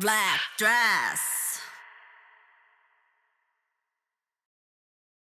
black dress.